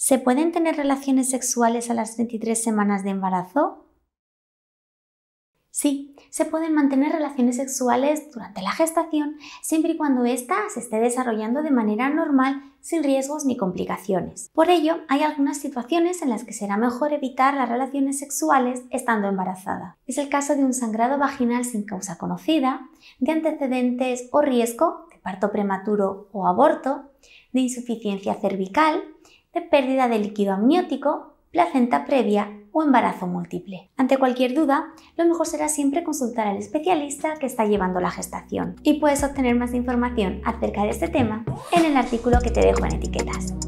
¿Se pueden tener relaciones sexuales a las 23 semanas de embarazo? Sí, se pueden mantener relaciones sexuales durante la gestación siempre y cuando ésta se esté desarrollando de manera normal sin riesgos ni complicaciones. Por ello, hay algunas situaciones en las que será mejor evitar las relaciones sexuales estando embarazada. Es el caso de un sangrado vaginal sin causa conocida, de antecedentes o riesgo de parto prematuro o aborto, de insuficiencia cervical, de pérdida de líquido amniótico, placenta previa o embarazo múltiple. Ante cualquier duda, lo mejor será siempre consultar al especialista que está llevando la gestación y puedes obtener más información acerca de este tema en el artículo que te dejo en etiquetas.